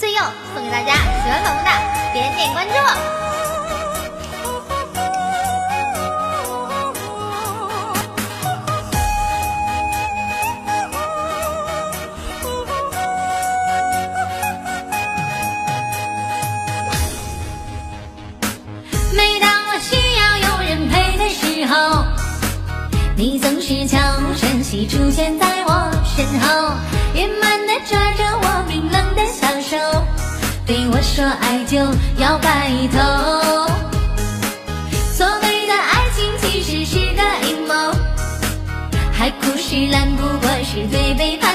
最右送给大家，喜欢粉粉的点点关注。你总是悄无声息出现在我身后，野蛮的抓着我冰冷的小手，说爱就要白头。所谓的爱情其实是个阴谋，海枯石烂不过是最背叛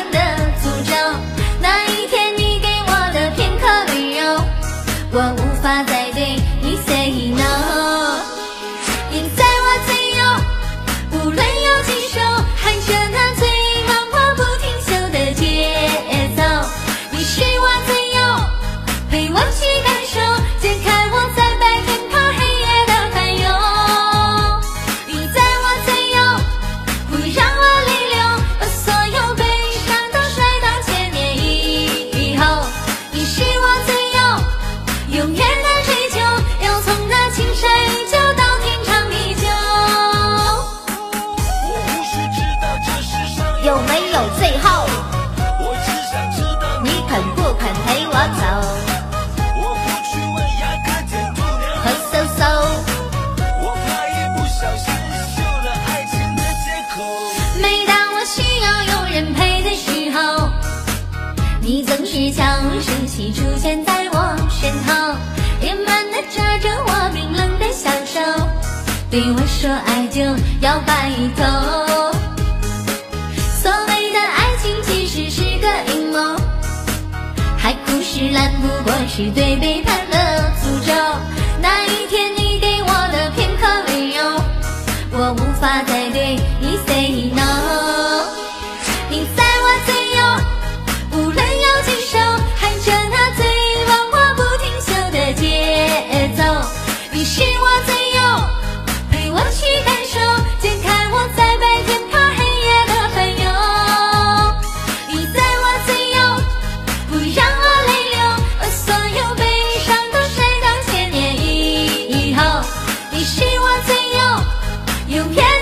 对我说爱就要白头。所谓的爱情其实是个阴谋，海枯石烂不过是对背叛的诅咒。那一天你给我的片刻温柔，我无法再对你 say no。你是我最右，永远。